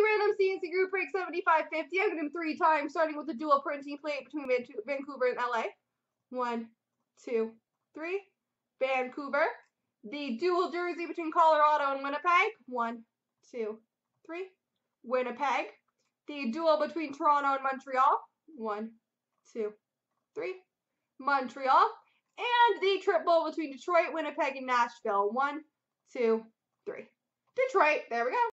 Random CNC group break 7550. I'm going to do three times, starting with the dual printing plate between Vancouver and LA. One, two, three. Vancouver. The dual jersey between Colorado and Winnipeg. One, two, three. Winnipeg. The dual between Toronto and Montreal. One, two, three. Montreal. And the triple between Detroit, Winnipeg, and Nashville. One, two, three. Detroit. There we go.